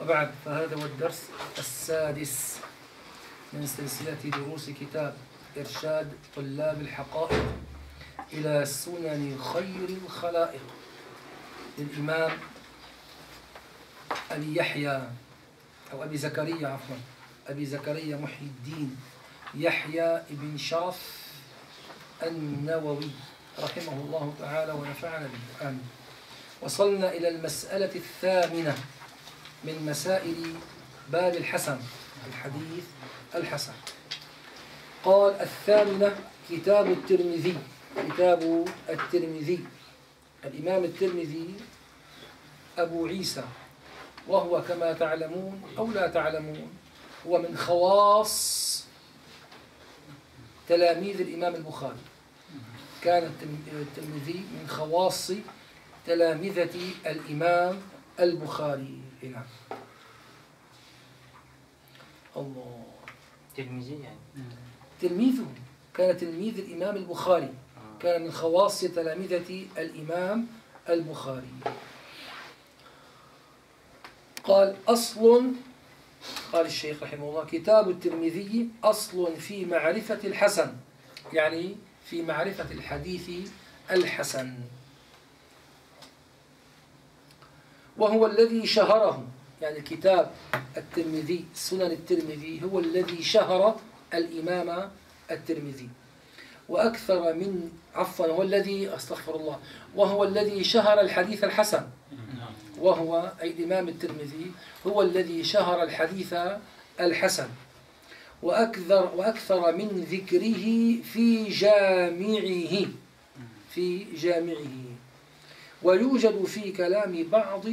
وبعد فهذا هو الدرس السادس من سلسلة دروس كتاب إرشاد طلاب الحقائق إلى سنن خير الخلائق. للإمام أبي يحيى أو أبي زكريا عفوا أبي زكريا محي الدين يحيى بن شرف النووي رحمه الله تعالى ونفعنا به آمين وصلنا إلى المسألة الثامنة. من مسائل باب الحسن الحديث الحسن. قال الثامنة كتاب الترمذي كتاب الترمذي. الإمام الترمذي أبو عيسى وهو كما تعلمون أو لا تعلمون هو من خواص تلاميذ الإمام البخاري. كان الترمذي من خواص تلامذة الإمام البخاري. نعم الله. تلميذي يعني. تلميذه كان تلميذ الإمام البخاري. كان من خواص تلامذة الإمام البخاري. قال أصل قال الشيخ رحمه الله كتاب الترمذي أصل في معرفة الحسن. يعني في معرفة الحديث الحسن. وهو الذي شهره يعني الكتاب الترمذي سنن الترمذي هو الذي شهر الإمام الترمذي. وأكثر من عفوا هو الذي أستغفر الله وهو الذي شهر الحديث الحسن. وهو أي الإمام الترمذي هو الذي شهر الحديث الحسن. وأكثر, وأكثر من ذكره في جامعه. في جامعه. ويوجد في كلام بعض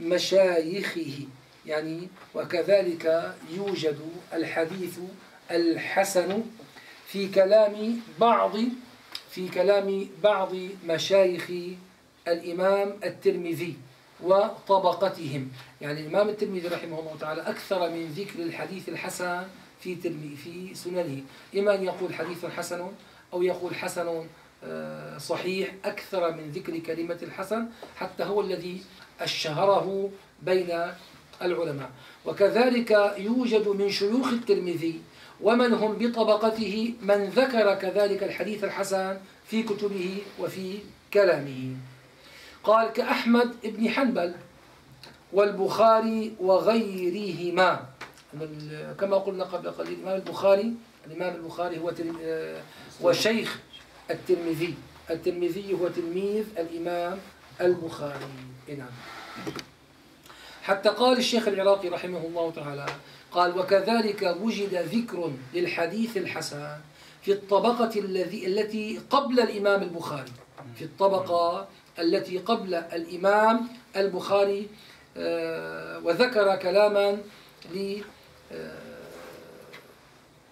مشايخه. يعني وكذلك يوجد الحديث الحسن في كلام بعض في كلام بعض مشايخ الإمام الترمذي وطبقتهم. يعني الإمام الترمذي رحمه الله تعالى أكثر من ذكر الحديث الحسن في في سننه. إما أن يقول حديث حسن أو يقول حسن صحيح أكثر من ذكر كلمة الحسن حتى هو الذي أشهره بين العلماء. وكذلك يوجد من شيوخ الترمذي ومن هم بطبقته من ذكر كذلك الحديث الحسن في كتبه وفي كلامه. قال كأحمد بن حنبل والبخاري وغيرهما. كما قلنا قبل قليل الإمام البخاري الإمام البخاري هو هو شيخ الترمذي. الترمذي هو تلميذ الإمام البخاري. نعم. حتى قال الشيخ العراقي رحمه الله تعالى قال وكذلك وجد ذكر للحديث الحسن في الطبقة الذي التي قبل الإمام البخاري. في الطبقة التي قبل الإمام البخاري آه، وذكر كلاما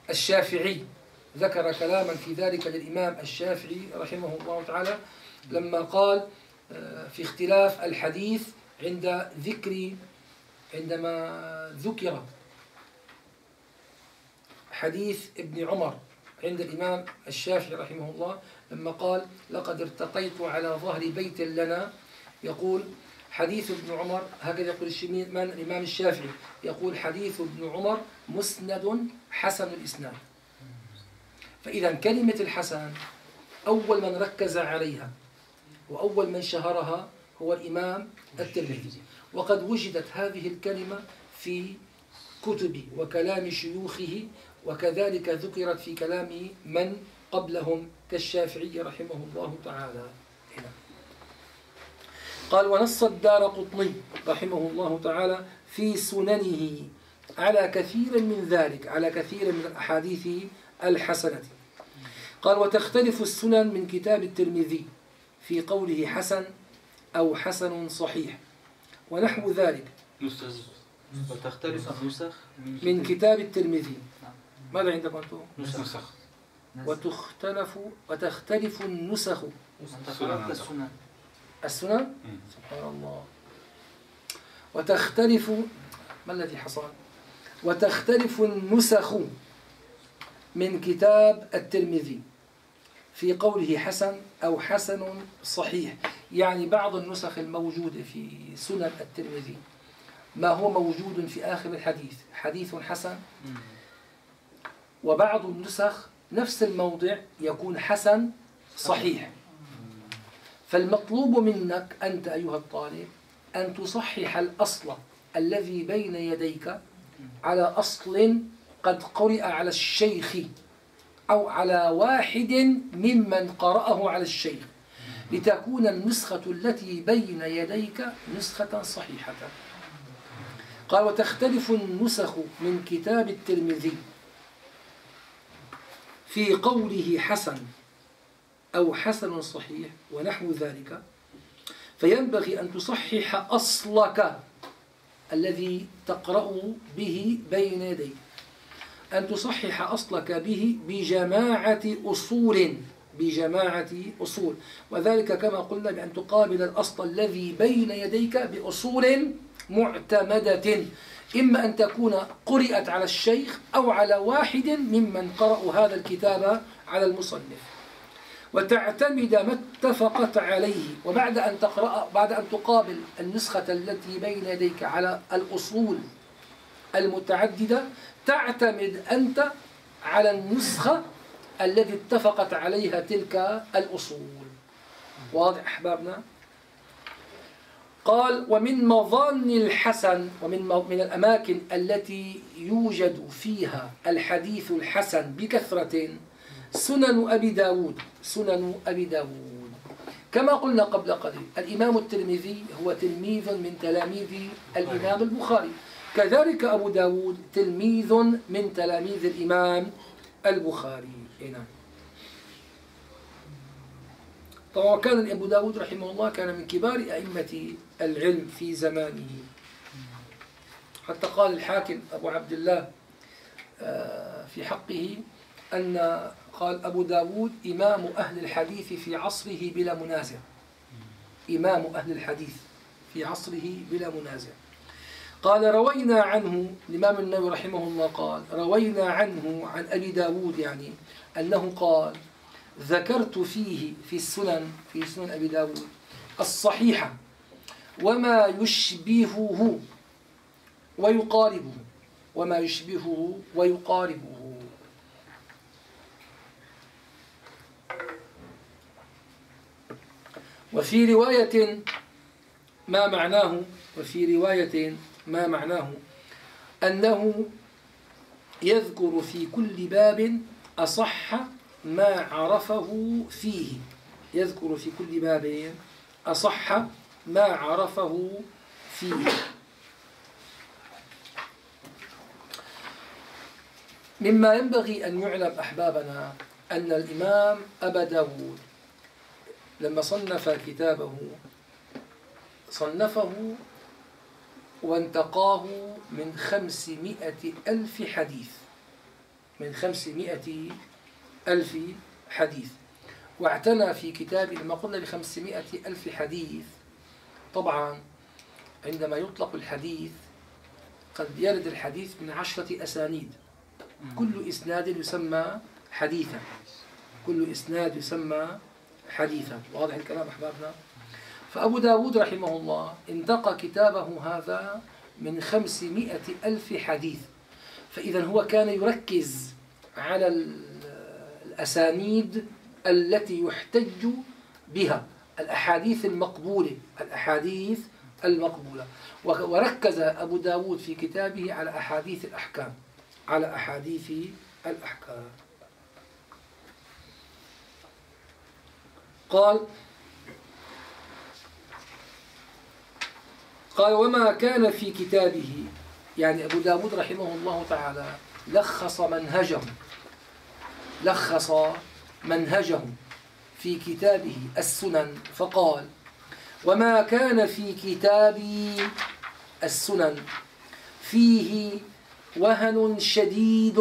للشافعي آه، ذكر كلاما في ذلك للإمام الشافعي رحمه الله تعالى لما قال آه، في اختلاف الحديث عند ذكر عندما ذكر حديث ابن عمر عند الإمام الشافعي رحمه الله لما قال لقد ارتقيت على ظهر بيت لنا يقول حديث ابن عمر هكذا يقول الإمام الشافعي يقول حديث ابن عمر مسند حسن الإسناد. فإذا كلمة الحسن أول من ركز عليها وأول من شهرها هو الإمام الترمذي. وقد وجدت هذه الكلمة في كتب وكلام شيوخه وكذلك ذكرت في كلام من قبلهم كالشافعي رحمه الله تعالى. قال ونص الدار قطني رحمه الله تعالى في سننه على كثير من ذلك على كثير من الأحاديث الحسنة. قال وتختلف السنن من كتاب الترمذي في قوله حسن أو حسن صحيح ونحو ذلك. وتختلف النسخ من كتاب الترمذي. ماذا عندكم أنتم؟ نسخ. وتختلف وتختلف النسخ. السنن. السنن؟ سبحان الله. وتختلف ما الذي حصل؟ وتختلف النسخ. من كتاب الترمذي في قوله حسن أو حسن صحيح. يعني بعض النسخ الموجودة في سنن الترمذي. ما هو موجود في آخر الحديث؟ حديث حسن. وبعض النسخ نفس الموضع يكون حسن صحيح. فالمطلوب منك أنت أيها الطالب أن تصحح الأصل الذي بين يديك على أصل قد قرئ على الشيخ أو على واحد ممن قرأه على الشيخ. لتكون النسخة التي بين يديك نسخة صحيحة. قال وتختلف النسخ من كتاب الترمذي في قوله حسن أو حسن صحيح ونحو ذلك. فينبغي أن تصحح أصلك الذي تقرأ به بين يديك. أن تصحح أصلك به بجماعة أصول بجماعة أصول. وذلك كما قلنا بأن تقابل الأصل الذي بين يديك بأصول معتمدة. إما أن تكون قرئت على الشيخ أو على واحد ممن قرأوا هذا الكتاب على المصنف. وتعتمد ما اتفقت عليه. وبعد أن تقرأ بعد أن تقابل النسخة التي بين يديك على الأصول المتعددة تعتمد أنت على النسخة التي اتفقت عليها تلك الأصول. واضح أحبابنا؟ قال ومن مظان الحسن ومن من الأماكن التي يوجد فيها الحديث الحسن بكثرة سنن أبي داود سنن أبي داود. كما قلنا قبل قليل الإمام الترمذي هو تلميذ من تلاميذ الإمام البخاري. كذلك أبو داود تلميذ من تلاميذ الإمام البخاري. نعم. طبعا كان أبو داود رحمه الله كان من كبار أئمة العلم في زمانه. حتى قال الحاكم أبو عبد الله آه، في حقه أن قال أبو داود إمام أهل الحديث في عصره بلا منازع. إمام أهل الحديث في عصره بلا منازع. قال روينا عنه الإمام النووي رحمه الله قال روينا عنه عن أبي داود يعني أنه قال ذكرت فيه في السنن في سنن أبي داود الصحيحة وما يشبهه ويقاربه وما يشبهه ويقاربه. وفي رواية ما معناه وفي رواية ما معناه؟ أنه يذكر في كل باب أصح ما عرفه فيه. يذكر في كل باب أصح ما عرفه فيه. مما ينبغي أن يعلم أحبابنا أن الإمام أبا داود لما صنف كتابه صنفه وانتقاه من خمسمائة ألف حديث. من خمسمائة ألف حديث. واعتنى في كتابه لما قلنا بخمسمائة ألف حديث. طبعا عندما يطلق الحديث قد يرد الحديث من عشرة أسانيد. كل إسناد يسمى حديثا. كل إسناد يسمى حديثا. واضح الكلام أحبابنا؟ فأبو داود رحمه الله انتقى كتابه هذا من خمسمائة ألف حديث. فإذا هو كان يركز على الأسانيد التي يحتج بها الأحاديث المقبولة الأحاديث المقبولة. وركز أبو داود في كتابه على أحاديث الأحكام على أحاديث الأحكام. قال قال وما كان في كتابه. يعني أبو داود رحمه الله تعالى لخص منهجه لخص منهجه في كتابه السنن فقال وما كان في كتابي السنن فيه وهن شديد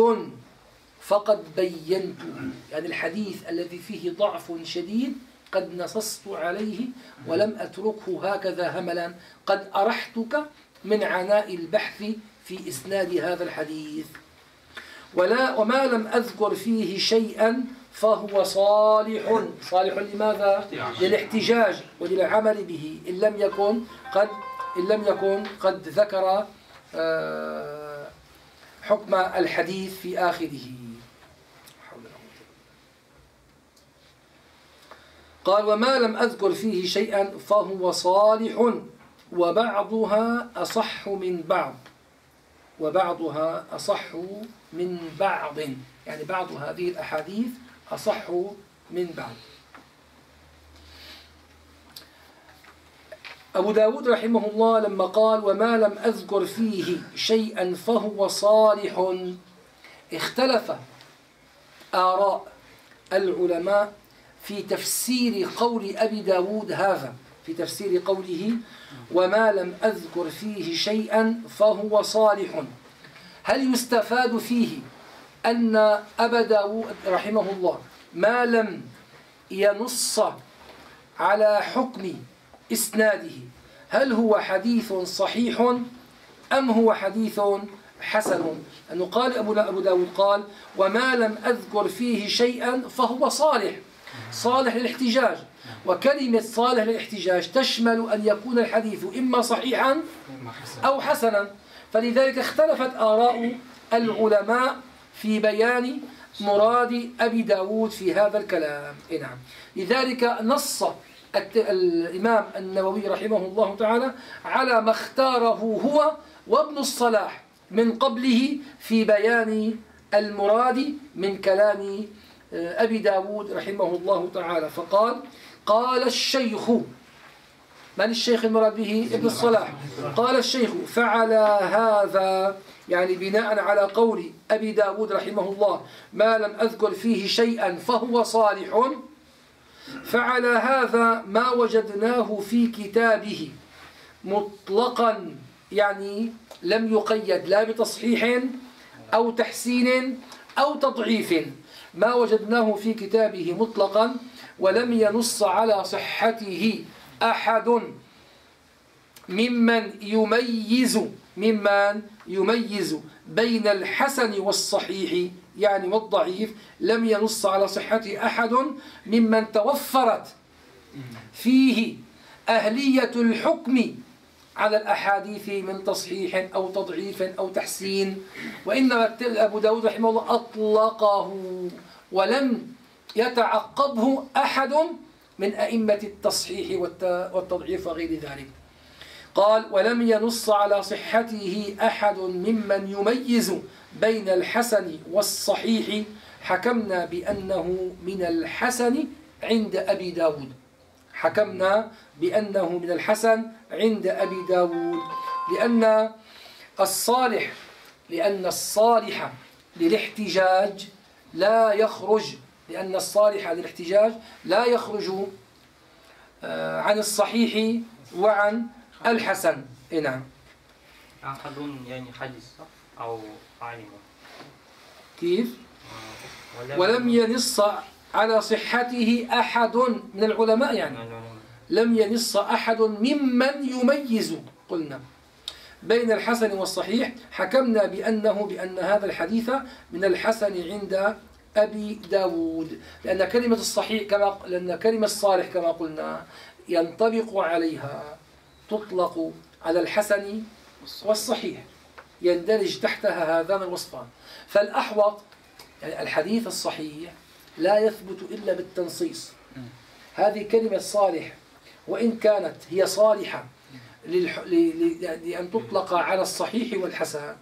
فقد بينته. يعني الحديث الذي فيه ضعف شديد قد نصصت عليه ولم أتركه هكذا هملا. قد أرحتك من عناء البحث في إسناد هذا الحديث. ولا وما لم أذكر فيه شيئا فهو صالح. صالح لماذا؟ للاحتجاج وللعمل به. إن لم يكن قد إن لم يكن قد ذكر آه، حكم الحديث في آخره. قال وما لم أذكر فيه شيئا فهو صالح وبعضها أصح من بعض. وبعضها أصح من بعض. يعني بعض هذه الأحاديث أصح من بعض. أبو داود رحمه الله لما قال وما لم أذكر فيه شيئا فهو صالح. اختلف آراء العلماء في تفسير قول أبي داود هذا في تفسير قوله وما لم أذكر فيه شيئا فهو صالح. هل يستفاد فيه أن أبا داود رحمه الله ما لم ينص على حكم إسناده؟ هل هو حديث صحيح أم هو حديث حسن؟ أنه قال أبو داود قال وما لم أذكر فيه شيئا فهو صالح. صالح للاحتجاج. وكلمة صالح للاحتجاج تشمل أن يكون الحديث إما صحيحا أو حسنا. فلذلك اختلفت آراء العلماء في بيان مراد أبي داود في هذا الكلام. نعم. لذلك نص الإمام النووي رحمه الله تعالى على ما اختاره هو وابن الصلاح من قبله في بيان المراد من كلام أبي داود رحمه الله تعالى. فقال قال الشيخ من الشيخ المراد به؟ ابن الصلاح. قال الشيخ فعلى هذا يعني بناء على قول أبي داود رحمه الله ما لم أذكر فيه شيئا فهو صالح. فعلى هذا ما وجدناه في كتابه مطلقا يعني لم يقيد لا بتصحيح أو تحسين أو تضعيف. ما وجدناه في كتابه مطلقا ولم ينص على صحته أحد. ممن يميز ممن يميز بين الحسن والصحيح يعني والضعيف لم ينص على صحته أحد. ممن توفرت فيه أهلية الحكم على الأحاديث من تصحيح أو تضعيف أو تحسين وإنما أبو داود رحمه الله أطلقه ولم يتعقبه أحد من أئمة التصحيح والتضعيف وغير ذلك. قال ولم ينص على صحته أحد ممن يميز بين الحسن والصحيح. حكمنا بأنه من الحسن عند أبي داود. حكمنا بأنه من الحسن عند أبي داود لأن الصالح لأن الصالح للاحتجاج لا يخرج لأن الصالح للاحتجاج لا يخرج آه، عن الصحيح وعن الحسن. إيه نعم. أحد يعني حديث أو عالم. كيف؟ آه، ولم ينص على صحته أحد من العلماء يعني. لم ينص أحد ممن يميز. قلنا بين الحسن والصحيح حكمنا بأنه بأن هذا الحديث من الحسن عند أبي داود لأن كلمة الصحيح كما لأن كلمة الصالح كما قلنا ينطبق عليها تطلق على الحسن والصحيح يندرج تحتها هذان الوصفان. فالأحوط يعني الحديث الصحيح لا يثبت إلا بالتنصيص. هذه كلمة صالح وإن كانت هي صالحة لأن تطلق على الصحيح والحسن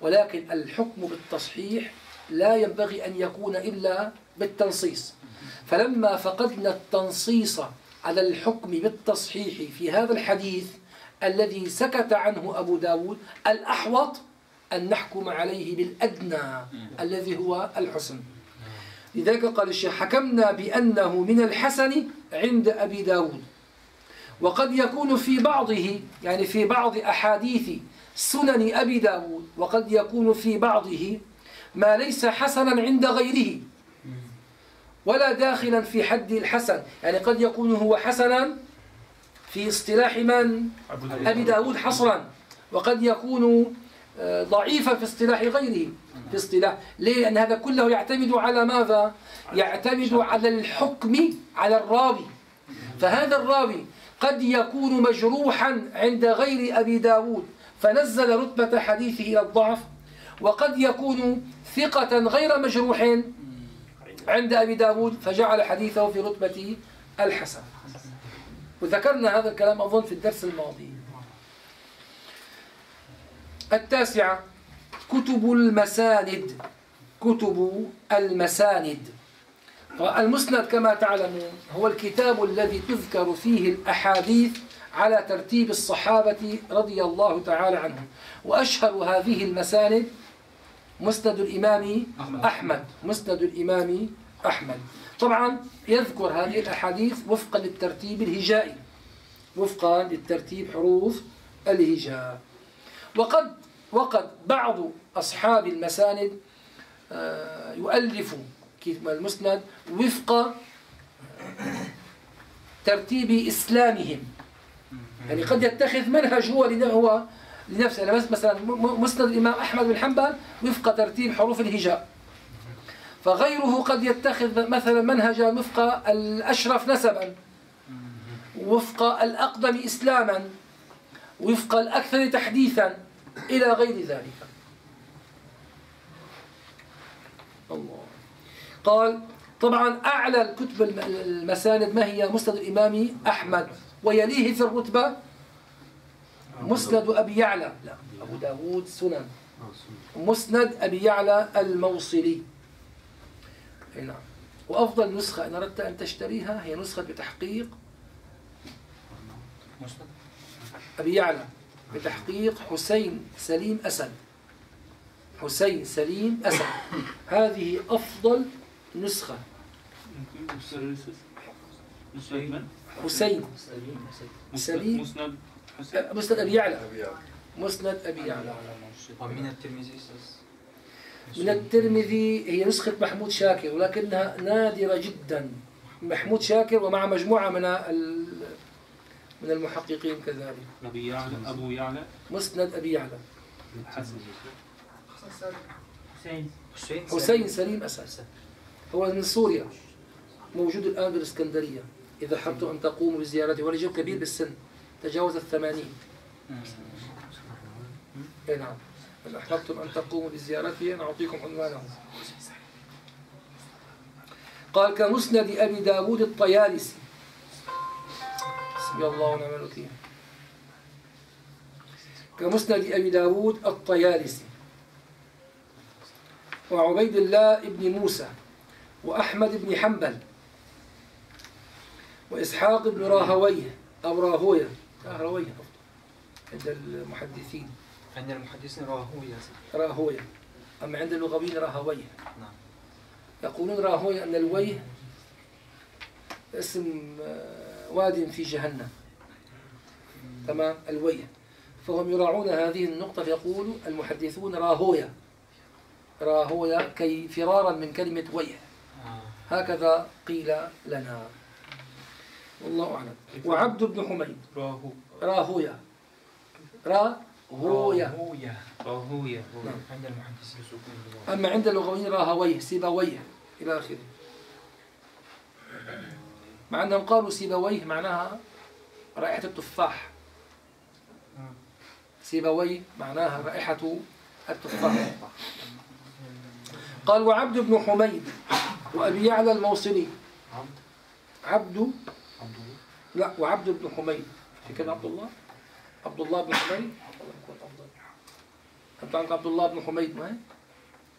ولكن الحكم بالتصحيح لا ينبغي أن يكون إلا بالتنصيص. فلما فقدنا التنصيص على الحكم بالتصحيح في هذا الحديث الذي سكت عنه أبو داود الأحوط أن نحكم عليه بالأدنى الذي هو الحسن. لذلك قال الشيخ حكمنا بأنه من الحسن عند أبي داود. وقد يكون في بعضه يعني في بعض أحاديث سنن أبي داود وقد يكون في بعضه ما ليس حسنا عند غيره ولا داخلا في حد الحسن. يعني قد يكون هو حسنا في اصطلاح من؟ أبي داود حصرا. وقد يكون آه، ضعيفة في اصطلاح غيره في اصطلاح. ليه؟ لأن هذا كله يعتمد على ماذا؟ يعتمد على الحكم على الراوي. فهذا الراوي قد يكون مجروحا عند غير أبي داود. فنزل رتبة حديثه إلى الضعف. وقد يكون ثقة غير مجروح عند أبي داود. فجعل حديثه في رتبة الحسن. وذكرنا هذا الكلام أظن في الدرس الماضي. التاسعة كتب المساند. كتب المساند. المسند كما تعلمون هو الكتاب الذي تذكر فيه الأحاديث على ترتيب الصحابة رضي الله تعالى عنهم. وأشهر هذه المساند مسند الإمام أحمد. مسند الإمام أحمد. طبعا يذكر هذه الأحاديث وفقا للترتيب الهجائي. وفقا للترتيب حروف الهجاء. وقد وقد بعض أصحاب المساند آه، يؤلف المسند وفق ترتيب إسلامهم. يعني قد يتخذ منهج هو هو لنفسه. يعني مثلا مسند الإمام أحمد بن حنبل وفق ترتيب حروف الهجاء. فغيره قد يتخذ مثلا منهجا وفق الأشرف نسبا وفق الأقدم إسلاما وفق الأكثر تحديثا إلى غير ذلك. الله. قال طبعا أعلى الكتب المساند ما هي مسند الإمام أحمد ويليه في الرتبة مسند أبي يعلى. لا أبو داود سنن. مسند أبي يعلى الموصلي. نعم. وأفضل نسخة إن أردت أن تشتريها هي نسخة بتحقيق أبي يعلى. بتحقيق حسين سليم أسد. حسين سليم أسد. هذه أفضل نسخة. حسين. سليم. مسند مسند أبي يعلى. مسند أبي يعلى. ومن الترمذي من الترمذي هي نسخة محمود شاكر ولكنها نادرة جدا. محمود شاكر ومع مجموعة من من المحققين كذلك. أبي يعلى أبو يعلى. مسند أبي يعلى. حسن. حسين. حسين سليم أسد هو من سوريا موجود الآن بالإسكندرية. إذا حبتم أن تقوموا بزيارته ورجل كبير بالسن تجاوز الثمانين. اي نعم. إذا أحببتم أن تقوموا بزيارته نعطيكم عنوانه. قال كمسند أبي داود الطيالسي. حسبي الله ونعم الوكيل. كمسند أبي داود الطيالسي. وعبيد الله ابن موسى. وأحمد بن حنبل وإسحاق بن راهويه. أو راهويه. راهويه عند المحدثين. عند المحدثين راهويه. راهويه. أما عند اللغويين راهويه. نعم. يقولون راهويه أن الويه اسم آه، واد في جهنم. تمام؟ الويه فهم يراعون هذه النقطة فيقولوا المحدثون راهويه. راهويه كي فرارا من كلمة ويه هكذا قيل لنا. والله أعلم. وعبد بن حميد. راهو. راهويا راهويا راهويا نعم. عند المحدثين أما عند اللغويين راهوية سيبوية إلى آخره. مع أنهم قالوا سيبويه معناها رائحة التفاح. سيبويه معناها رائحة التفاح. قال وعبد بن حميد. وأبي يعلى الموصلي. عبد. لا وعبد بن حميد. في كان عبد الله؟ عبد الله بن حميد. أنت عندك عبد الله بن حميد ما هي؟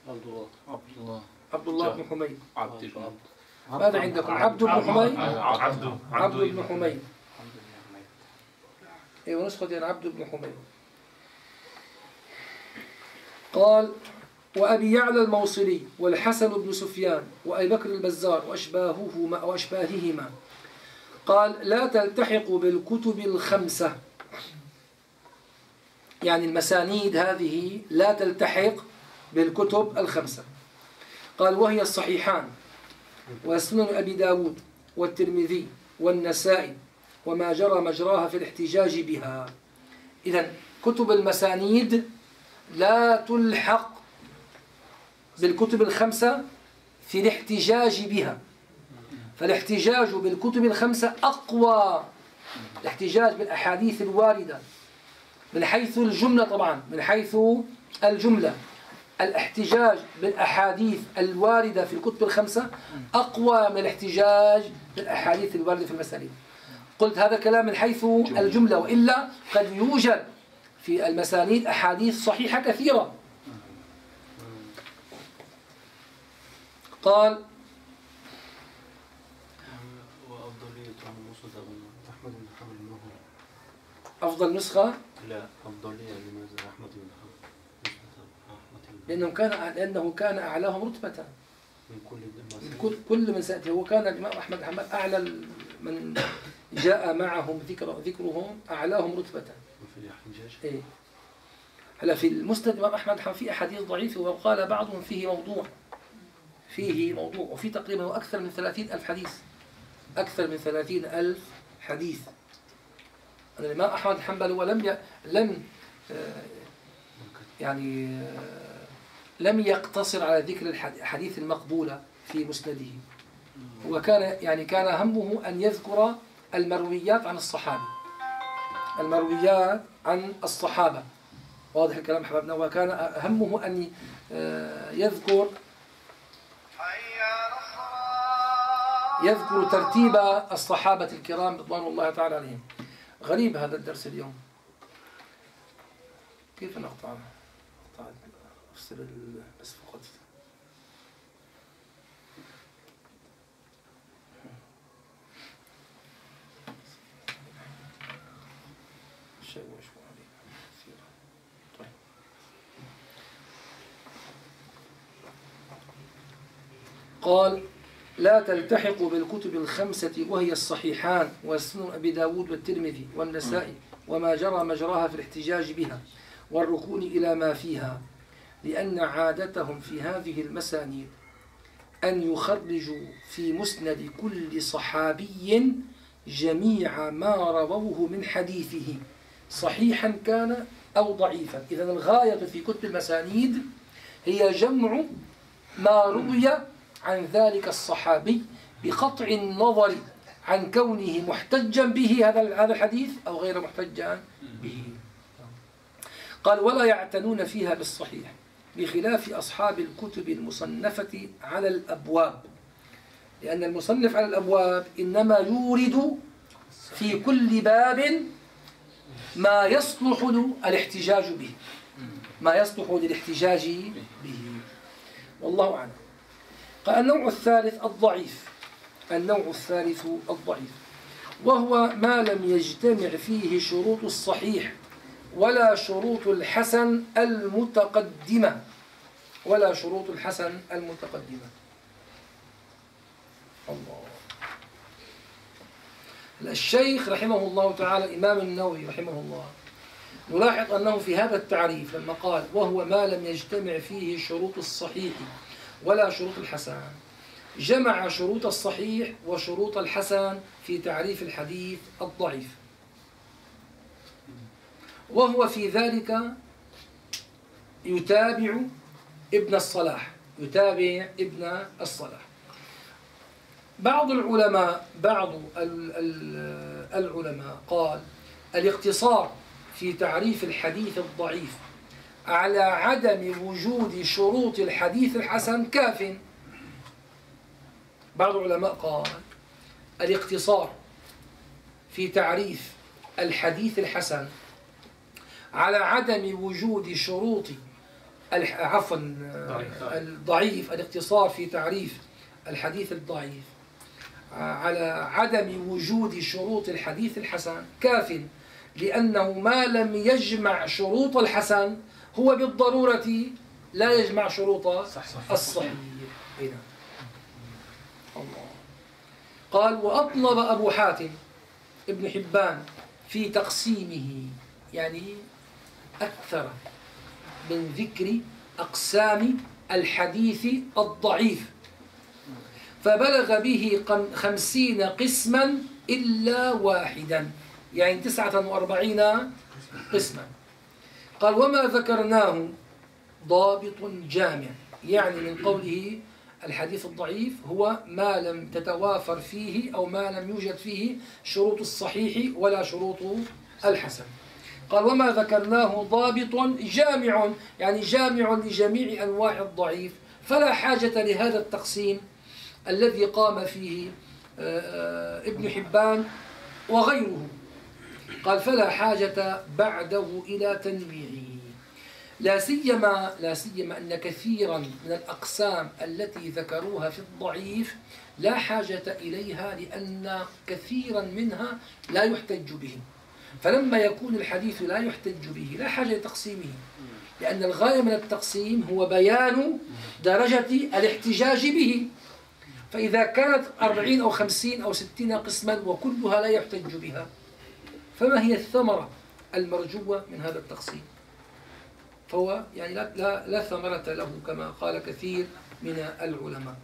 عبد الله. عبد الله. عبد الله بن حميد. عبد الله ماذا عندكم؟ عبد. بن حميد؟ عبد. عبد بن حميد. أيوه نسخة يعني عبد بن حميد. قال وأبي يعلى الموصلي والحسن بن سفيان وأبي بكر البزار وأشباههما وأشباههما. قال لا تلتحق بالكتب الخمسة. يعني المسانيد هذه لا تلتحق بالكتب الخمسة. قال وهي الصحيحان وسنن أبي داود والترمذي والنسائي وما جرى مجراها في الاحتجاج بها. إذا كتب المسانيد لا تلحق بالكتب الخمسة في الاحتجاج بها. فالاحتجاج بالكتب الخمسة أقوى. الاحتجاج بالأحاديث الواردة. من حيث الجملة طبعا من حيث الجملة. الاحتجاج بالأحاديث الواردة في الكتب الخمسة أقوى من الاحتجاج بالأحاديث الواردة في المسائل قلت هذا كلام من حيث الجملة وإلا قد يوجد في المسانيد أحاديث صحيحة كثيرة. قال أفضل نسخة؟ لا أفضلية لماذا؟ أحمد بن حنبل. لأنه كان لأنه كان أعلاهم رتبة. من كل من كل كل من سأتي هو كان الإمام أحمد بن حنبل أعلى من جاء معهم ذكر ذكرهم أعلاهم رتبة. وفي الاحتجاج إيه. هلا في المسند الإمام أحمد حنبل في أحاديث ضعيفة وقال بعضهم فيه موضوع. فيه موضوع وفي تقريبا أكثر من ثلاثين ألف حديث. أكثر من ثلاثين ألف حديث. أن الإمام أحمد حنبل هو لم ي... لم آه، يعني آه، لم يقتصر على ذكر الحديث المقبولة في مسنده. هو كان يعني كان همه أن يذكر المرويات عن الصحابة. المرويات عن الصحابة. واضح الكلام حبابنا وكان همه أن آه، يذكر يذكر ترتيب الصحابة الكرام رضوان الله تعالى عليهم. غريب هذا الدرس اليوم. كيف نقطع؟ نقطع افصل بس فقط. قال لا تلتحق بالكتب الخمسة وهي الصحيحان والسنن أبي داود والترمذي والنسائي وما جرى مجراها في الاحتجاج بها والركون إلى ما فيها لأن عادتهم في هذه المسانيد أن يخرجوا في مسند كل صحابي جميع ما رووه من حديثه صحيحا كان أو ضعيفا. إذا الغاية في كتب المسانيد هي جمع ما روي عن ذلك الصحابي بقطع النظر عن كونه محتجا به هذا هذا الحديث أو غير محتجا به. قال ولا يعتنون فيها بالصحيح بخلاف أصحاب الكتب المصنفة على الأبواب. لأن المصنف على الأبواب إنما يورد في كل باب ما يصلح الاحتجاج به. ما يصلح للاحتجاج به. والله أعلم. قال النوع الثالث الضعيف. النوع الثالث الضعيف. وهو ما لم يجتمع فيه شروط الصحيح ولا شروط الحسن المتقدمة. ولا شروط الحسن المتقدمة. الله. الشيخ رحمه الله تعالى الإمام النووي رحمه الله نلاحظ أنه في هذا التعريف لما قال وهو ما لم يجتمع فيه شروط الصحيح ولا شروط الحسن. جمع شروط الصحيح وشروط الحسن في تعريف الحديث الضعيف. وهو في ذلك يتابع ابن الصلاح يتابع ابن الصلاح. بعض العلماء بعض ال- ال- العلماء قال الاقتصار في تعريف الحديث الضعيف على عدم وجود شروط الحديث الحسن كاف بعض العلماء قال الاقتصار في تعريف الحديث الحسن على عدم وجود شروط عفوا ضعيف. الضعيف الاقتصار في تعريف الحديث الضعيف على عدم وجود شروط الحديث الحسن كاف لأنه ما لم يجمع شروط الحسن هو بالضرورة لا يجمع شروط الصحيح. أي نعم. الله. قال وأطلب أبو حاتم ابن حبان في تقسيمه يعني أكثر من ذكر أقسام الحديث الضعيف. فبلغ به خمسين قسما إلا واحدا. يعني تسعة وأربعين قسما. قال وما ذكرناه ضابط جامع. يعني من قوله الحديث الضعيف هو ما لم تتوافر فيه أو ما لم يوجد فيه شروط الصحيح ولا شروط الحسن. قال وما ذكرناه ضابط جامع. يعني جامع لجميع أنواع الضعيف. فلا حاجة لهذا التقسيم الذي قام فيه آه، آه، ابن حبان وغيره. قال فلا حاجة بعده إلى تنويعه. لا سيما لا سيما أن كثيرا من الأقسام التي ذكروها في الضعيف لا حاجة إليها لأن كثيرا منها لا يحتج به فلما يكون الحديث لا يحتج به لا حاجة لتقسيمه. لأن الغاية من التقسيم هو بيان درجة الاحتجاج به. فإذا كانت أربعين أو خمسين أو ستين قسما وكلها لا يحتج بها. فما هي الثمرة المرجوة من هذا التقسيم؟ فهو يعني لا, لا, لا ثمرة له كما قال كثير من العلماء.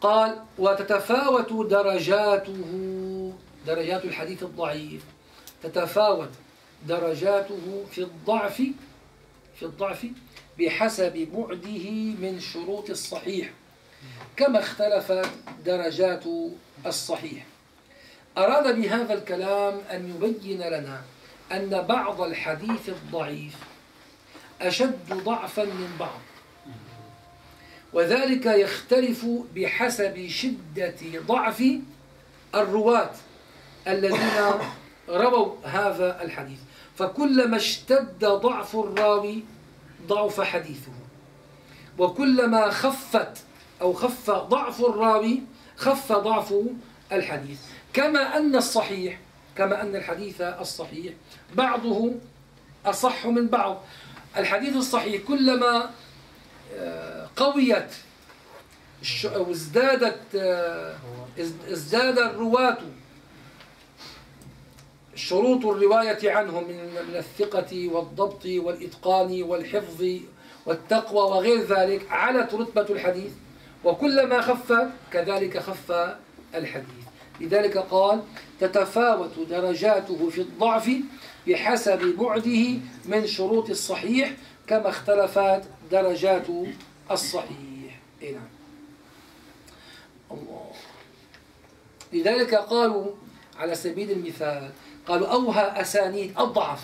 قال وتتفاوت درجاته درجات الحديث الضعيف. تتفاوت درجاته في الضعف في الضعف بحسب بعده من شروط الصحيح. كما اختلفت درجات الصحيح. أراد بهذا الكلام أن يبين لنا أن بعض الحديث الضعيف أشد ضعفا من بعض. وذلك يختلف بحسب شدة ضعف الرواة الذين رووا هذا الحديث. فكلما اشتد ضعف الراوي ضعف حديثه. وكلما خفت أو خف ضعف الراوي خف ضعف الحديث. كما أن الصحيح كما أن الحديث الصحيح بعضه أصح من بعض. الحديث الصحيح كلما آه، قويت أو ازدادت آه، ازداد الرواة. شروط الرواية عنهم من الثقة والضبط والإتقان والحفظ والتقوى وغير ذلك علت رتبة الحديث وكلما خف كذلك خف الحديث. لذلك قال تتفاوت درجاته في الضعف بحسب بعده من شروط الصحيح كما اختلفت درجات الصحيح. إيه نعم. الله. لذلك قالوا على سبيل المثال قالوا أوهى أسانيد أضعف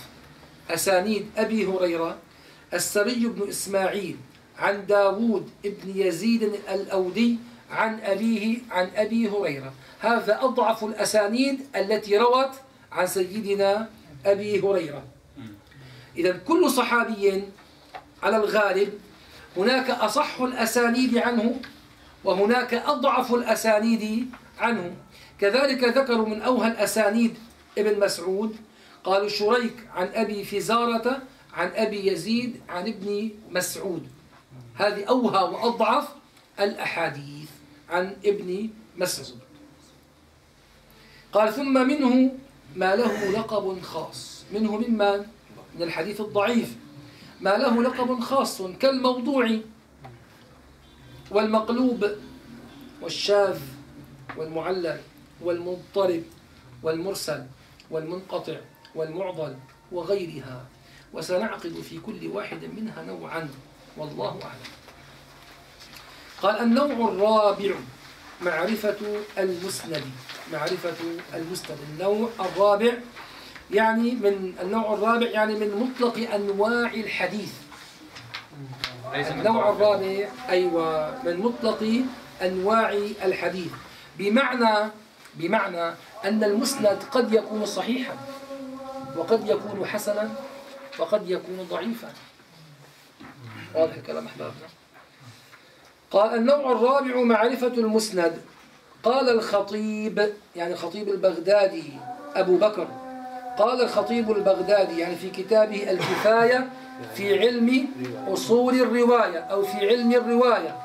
أسانيد أبي هريرة السري بن إسماعيل عن داود بن يزيد الأودي عن أبيه عن أبي هريرة. هذا أضعف الأسانيد التي روت عن سيدنا أبي هريرة. إذا كل صحابي على الغالب هناك أصح الأسانيد عنه وهناك أضعف الأسانيد عنه. كذلك ذكروا من أوهى الأسانيد ابن مسعود قالوا شريك عن أبي فزارة عن أبي يزيد عن ابن مسعود. هذه أوهى وأضعف الأحاديث. عن ابن مسعود قال ثم منه ما له لقب خاص. منه ممن من الحديث الضعيف. ما له لقب خاص كالموضوع والمقلوب والشاذ والمعلل والمضطرب والمرسل والمنقطع والمعضل وغيرها. وسنعقد في كل واحد منها نوعا والله أعلم. قال النوع الرابع معرفة المسند. معرفة المسند. النوع الرابع يعني من النوع الرابع يعني من مطلق أنواع الحديث. النوع الرابع أيوة من مطلق أنواع الحديث. بمعنى بمعنى أن المسند قد يكون صحيحا وقد يكون حسنا وقد يكون ضعيفا. واضح الكلام أحبابنا؟ قال النوع الرابع معرفة المسند. قال الخطيب يعني الخطيب البغدادي أبو بكر. قال الخطيب البغدادي يعني في كتابه الكفاية في علم أصول الرواية أو في علم الرواية.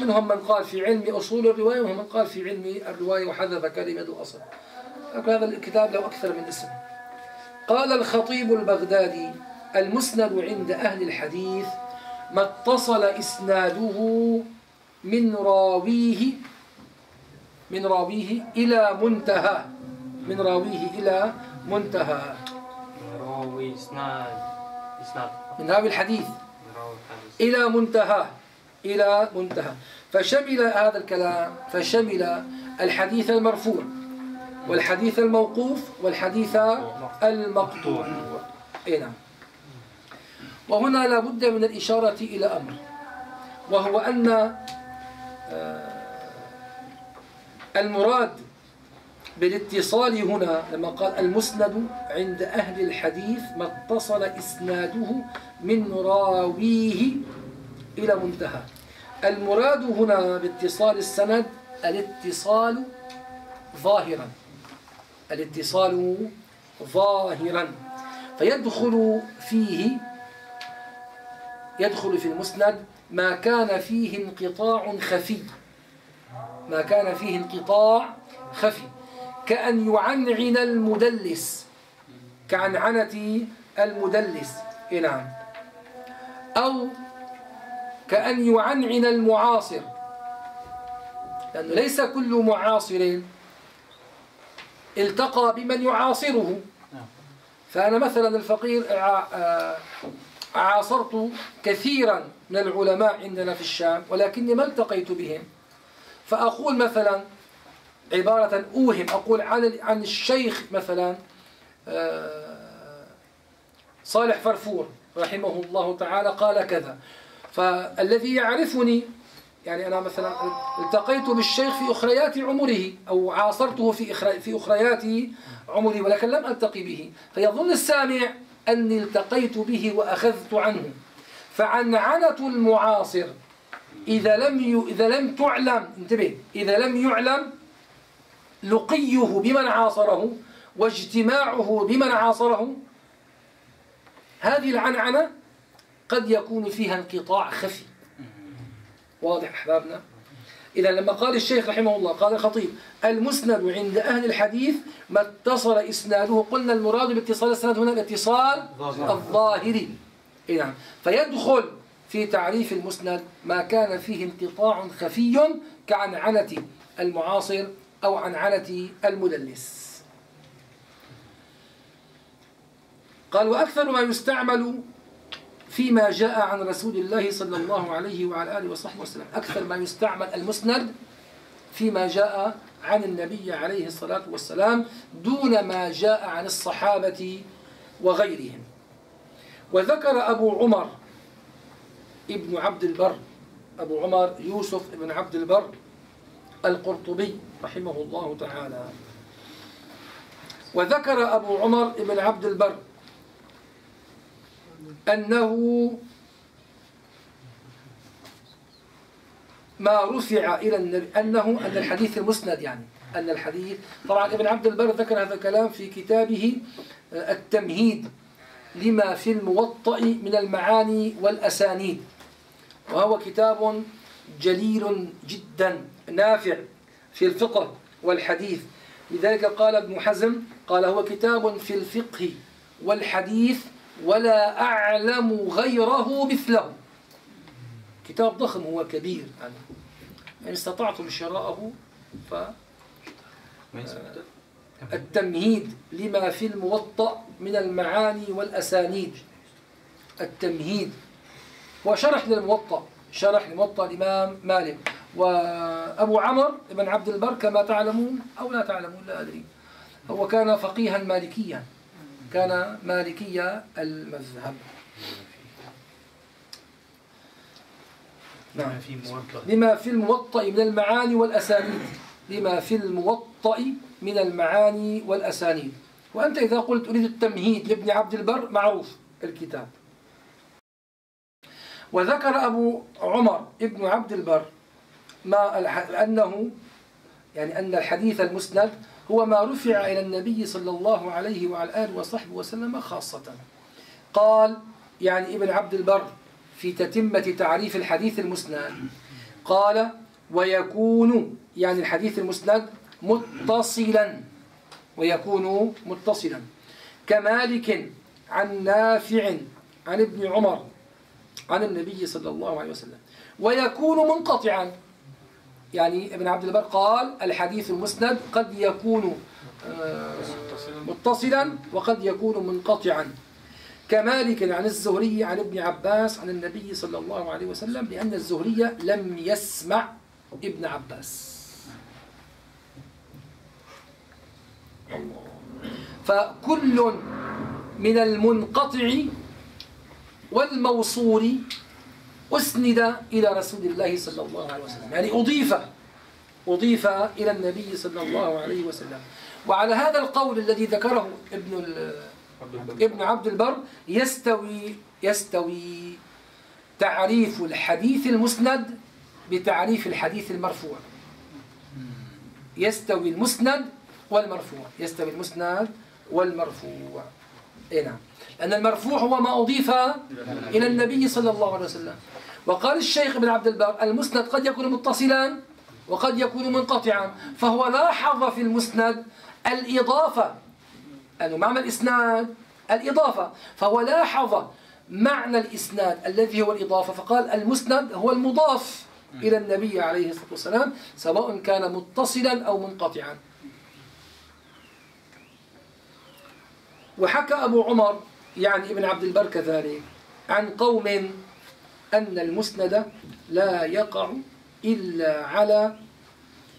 منهم من قال في علم أصول الرواية ومنهم من قال في علم الرواية وحذف كلمة الأصل هذا الكتاب له أكثر من اسم. قال الخطيب البغدادي المسند عند أهل الحديث ما اتصل إسناده من راويه من راويه إلى منتهى من راويه إلى منتهى. أو إسناد إسناد. من راوي الحديث. راوي الحديث. إلى منتهى إلى منتهى. فشمل هذا الكلام فشمل الحديث المرفوع والحديث الموقوف والحديث المقطوع. إيه نعم. وهنا لا بد من الإشارة إلى أمر وهو أن آه، المراد بالاتصال هنا لما قال المسند عند أهل الحديث ما اتصل إسناده من راويه إلى منتهى. المراد هنا باتصال السند الاتصال ظاهرا الاتصال ظاهرا فيدخل فيه يدخل في المسند ما كان فيه انقطاع خفي. ما كان فيه انقطاع خفي. كأن يعنعن المدلس. كعنعنة المدلس. إيه نعم. أو كأن يعنعن المعاصر. لأنه ليس كل معاصر التقى بمن يعاصره. فأنا مثلا الفقير ع- عاصرت كثيرا من العلماء عندنا في الشام ولكني ما التقيت بهم. فأقول مثلا عبارة أوهم أقول عن عن الشيخ مثلا آه، صالح فرفور رحمه الله تعالى قال كذا. فالذي يعرفني يعني أنا مثلا التقيت بالشيخ في أخريات عمره أو عاصرته في في أخريات عمري ولكن لم ألتقي به. فيظن السامع أني التقيت به وأخذت عنه. فعنعنة المعاصر. إذا لم ي... إذا لم تعلم انتبه إذا لم يعلم لقيه بمن عاصره واجتماعه بمن عاصره هذه العنعنة قد يكون فيها انقطاع خفي. واضح أحبابنا؟ إذا لما قال الشيخ رحمه الله قال الخطيب المسند عند أهل الحديث ما اتصل إسناده قلنا المراد باتصال السند هنا الاتصال الظاهري. إيه نعم. فيدخل في تعريف المسند ما كان فيه انقطاع خفي كعنعنة المعاصر أو عنعنة المدلس. قال وأكثر ما يستعمل فيما جاء عن رسول الله صلى الله عليه وعلى آله وصحبه وسلم. أكثر ما يستعمل المسند فيما جاء عن النبي عليه الصلاة والسلام دون ما جاء عن الصحابة وغيرهم. وذكر أبو عمر ابن عبد البر أبو عمر يوسف ابن عبد البر القرطبي رحمه الله تعالى. وذكر أبو عمر ابن عبد البر أنه ما رفع إلى أنه أن الحديث المسند يعني أن الحديث طبعا ابن عبد البر ذكر هذا الكلام في كتابه آه، التمهيد لما في الموطأ من المعاني والأسانيد. وهو كتاب جليل جدا نافع في الفقه والحديث. لذلك قال ابن حزم قال هو كتاب في الفقه والحديث ولا أعلم غيره مثله. كتاب ضخم هو كبير. يعني إن استطعتم شراءه اسمه كتاب؟ فالتمهيد لما في الموطأ من المعاني والأسانيد. التمهيد. هو شرح للموطأ. شرح لموطأ الإمام مالك. وأبو عمر بن عبد البر كما تعلمون أو لا تعلمون لا أدري. هو كان فقيها مالكيا. كان مالكي المذهب. نعم. لما في الموطأ من المعاني والأسانيد. لما في الموطأ من المعاني والأسانيد. وأنت إذا قلت أريد التمهيد لابن عبد البر معروف الكتاب. وذكر أبو عمر ابن عبد البر ما أنه يعني أن الحديث المسند هو ما رفع إلى النبي صلى الله عليه وعلى آله وصحبه وسلم خاصة. قال يعني ابن عبد البر في تتمة تعريف الحديث المسند قال ويكون يعني الحديث المسند متصلا ويكون متصلا. كمالك عن نافع عن ابن عمر عن النبي صلى الله عليه وسلم. ويكون منقطعا. يعني ابن عبد البر قال الحديث المسند قد يكون آه، متصلا وقد يكون منقطعا. كمالك عن الزهري عن ابن عباس عن النبي صلى الله عليه وسلم لأن الزهري لم يسمع ابن عباس. فكل من المنقطع والموصول أسند إلى رسول الله صلى الله عليه وسلم. يعني أضيف أضيف إلى النبي صلى الله عليه وسلم. وعلى هذا القول الذي ذكره ابن ابن عبد البر يستوي يستوي تعريف الحديث المسند بتعريف الحديث المرفوع. يستوي المسند والمرفوع. يستوي المسند والمرفوع. اي نعم. لأن المرفوع هو ما أضيف إلى النبي صلى الله عليه وسلم. وقال الشيخ ابن عبد البر المسند قد يكون متصلا وقد يكون منقطعا فهو لاحظ في المسند الإضافة أنه معنى الإسناد الإضافة فهو لاحظ معنى الإسناد الذي هو الإضافة فقال المسند هو المضاف إلى النبي عليه الصلاة والسلام سواء كان متصلا أو منقطعا. وحكى أبو عمر يعني ابن عبد البر كذلك عن قوم أن المسند لا يقع إلا على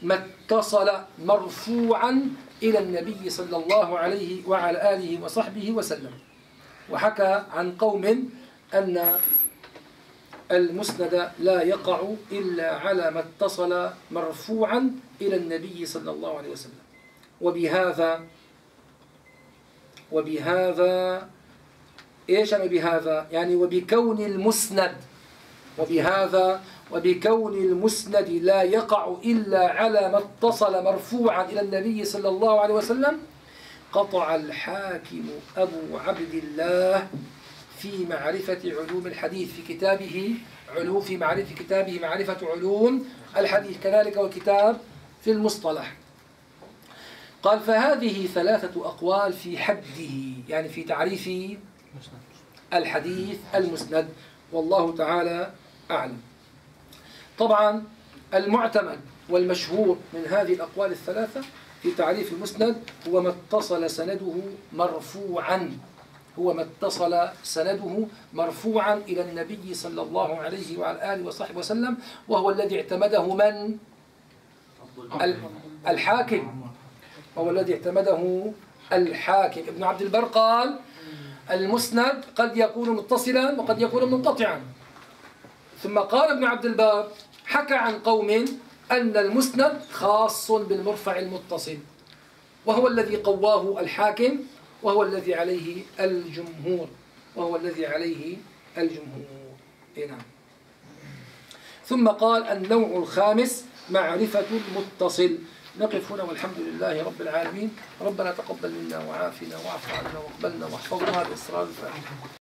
ما اتصل مرفوعا إلى النبي صلى الله عليه وعلى آله وصحبه وسلم. وحكى عن قوم أن المسند لا يقع إلا على ما اتصل مرفوعا إلى النبي صلى الله عليه وسلم. وبهذا وبهذا إيش يعني بهذا؟ يعني وبكون المسند. وبهذا وبكون المسند لا يقع إلا على ما اتصل مرفوعا إلى النبي صلى الله عليه وسلم. قطع الحاكم أبو عبد الله في معرفة علوم الحديث في كتابه علوم في معرفة كتابه معرفة علوم الحديث. كذلك وكتاب في المصطلح. قال فهذه ثلاثة أقوال في حده يعني في تعريف الحديث المسند. والله تعالى أعلم. طبعا المعتمد والمشهور من هذه الأقوال الثلاثة في تعريف المسند هو ما اتصل سنده مرفوعا. هو ما اتصل سنده مرفوعا إلى النبي صلى الله عليه وعلى آله وصحبه وسلم وهو الذي اعتمده من؟ الحاكم. وهو الذي اعتمده الحاكم. ابن عبد البر قال المسند قد يكون متصلا وقد يكون منقطعا. ثم قال ابن عبد البر حكى عن قوم أن المسند خاص بالمرفع المتصل وهو الذي قواه الحاكم وهو الذي عليه الجمهور وهو الذي عليه الجمهور. إيه نعم. ثم قال النوع الخامس معرفة المتصل. نقف هنا والحمد لله رب العالمين. ربنا تقبل منا وعافنا واعف عنا واقبلنا واحفظنا بإسرار الفاتحة